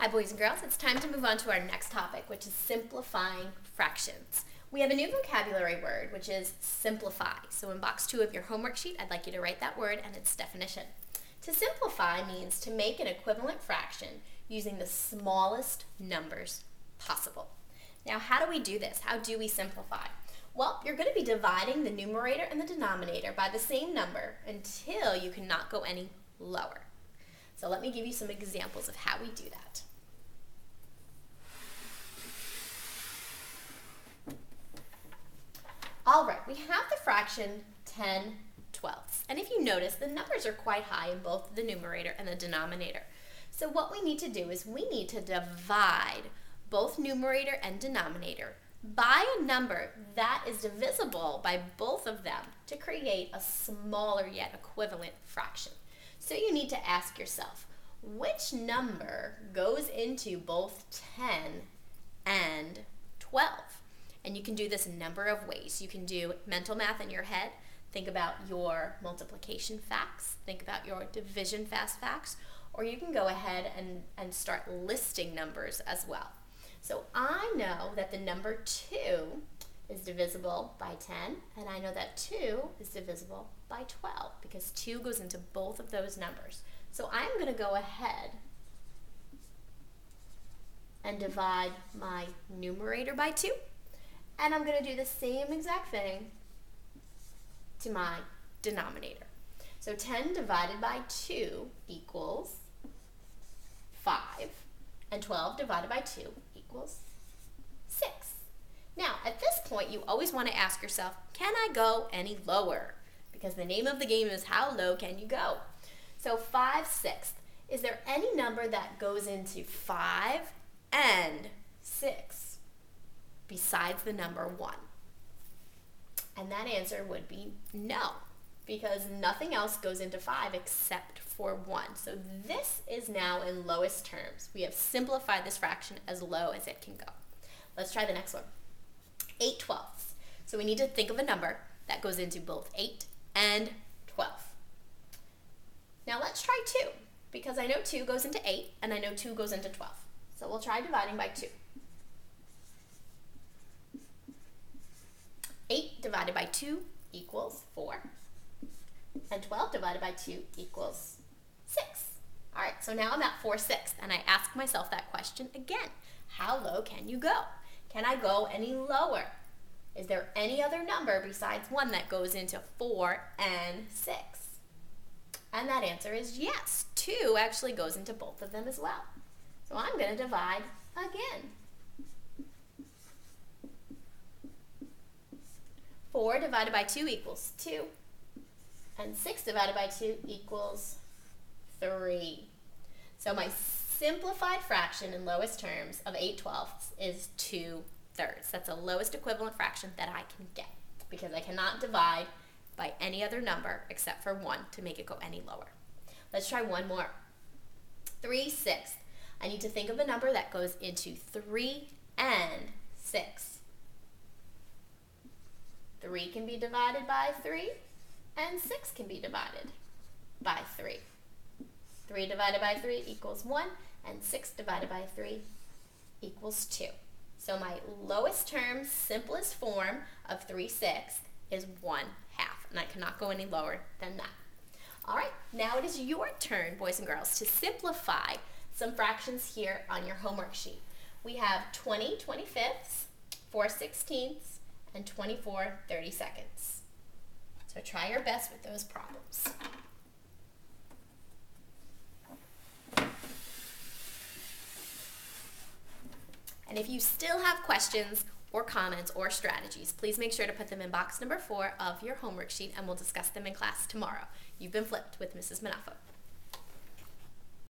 Hi boys and girls, it's time to move on to our next topic, which is simplifying fractions. We have a new vocabulary word, which is simplify. So in box two of your homework sheet, I'd like you to write that word and its definition. To simplify means to make an equivalent fraction using the smallest numbers possible. Now, how do we do this? How do we simplify? Well, you're going to be dividing the numerator and the denominator by the same number until you cannot go any lower. So let me give you some examples of how we do that. All right, we have the fraction 10 twelfths. And if you notice, the numbers are quite high in both the numerator and the denominator. So what we need to do is we need to divide both numerator and denominator by a number that is divisible by both of them to create a smaller yet equivalent fraction. So you need to ask yourself, which number goes into both 10 and 12? And you can do this a number of ways. You can do mental math in your head, think about your multiplication facts, think about your division fast facts, or you can go ahead and, and start listing numbers as well. So I know that the number 2 is divisible by 10, and I know that 2 is divisible by 12 because 2 goes into both of those numbers. So I'm going to go ahead and divide my numerator by 2, and I'm going to do the same exact thing to my denominator. So 10 divided by 2 equals 5, and 12 divided by 2 equals 6. Now, at this point, you always want to ask yourself, can I go any lower? Because the name of the game is how low can you go? So 5 sixths. Is there any number that goes into 5 and 6 besides the number 1? And that answer would be no, because nothing else goes into 5 except for 1. So this is now in lowest terms. We have simplified this fraction as low as it can go. Let's try the next one. 8 twelfths. So we need to think of a number that goes into both 8 and 12. Now let's try 2, because I know 2 goes into 8, and I know 2 goes into 12. So we'll try dividing by 2. 8 divided by 2 equals 4. And 12 divided by 2 equals 6. All right, so now I'm at 4 sixths, and I ask myself that question again. How low can you go? Can I go any lower? Is there any other number besides 1 that goes into 4 and 6? And that answer is yes. 2 actually goes into both of them as well. So I'm going to divide again. 4 divided by 2 equals 2. And 6 divided by 2 equals 3. So my simplified fraction in lowest terms of 8 twelfths is 2 thirds. That's the lowest equivalent fraction that I can get because I cannot divide by any other number except for 1 to make it go any lower. Let's try one more. 3 sixths. I need to think of a number that goes into 3 and 6. 3 can be divided by 3, and 6 can be divided by 3. 3 divided by 3 equals 1, and 6 divided by 3 equals 2. So my lowest term, simplest form of 3 sixths is 1 half, and I cannot go any lower than that. All right, now it is your turn, boys and girls, to simplify some fractions here on your homework sheet. We have 20 25ths, 4 sixteenths, and 24 30 seconds. So try your best with those problems. And if you still have questions or comments or strategies, please make sure to put them in box number four of your homework sheet and we'll discuss them in class tomorrow. You've been flipped with Mrs. Munafo.